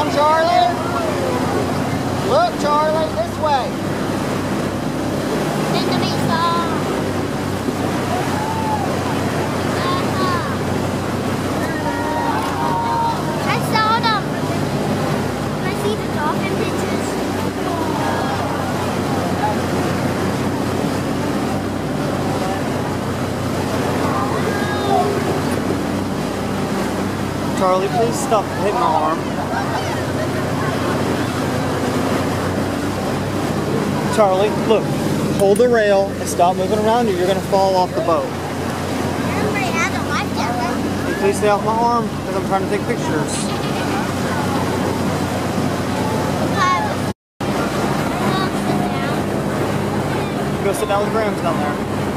Come, Charlie? Look, Charlie, this way. I saw them. I see the pictures. Charlie, please stop hitting my arm. Charlie, look. Hold the rail and stop moving around or you're going to fall off the boat. Life. Please stay off my arm because I'm trying to take pictures. Go sit down with Grams down there.